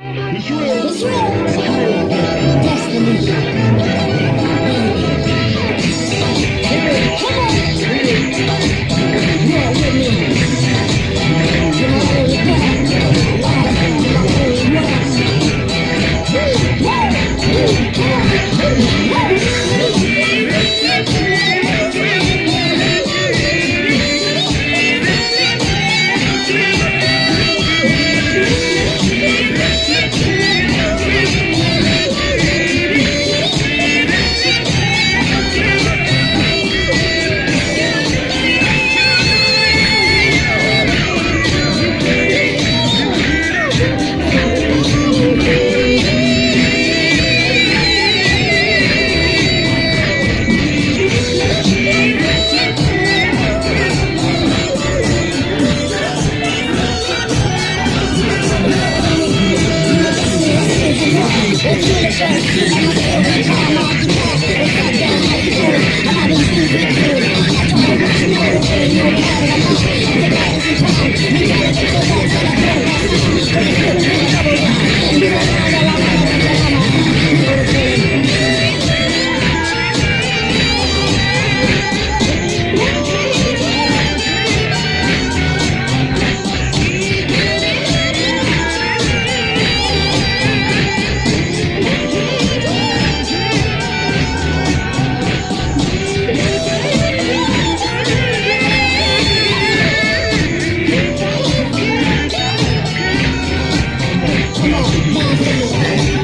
Israel. Israel. Destiny. I'm Deus.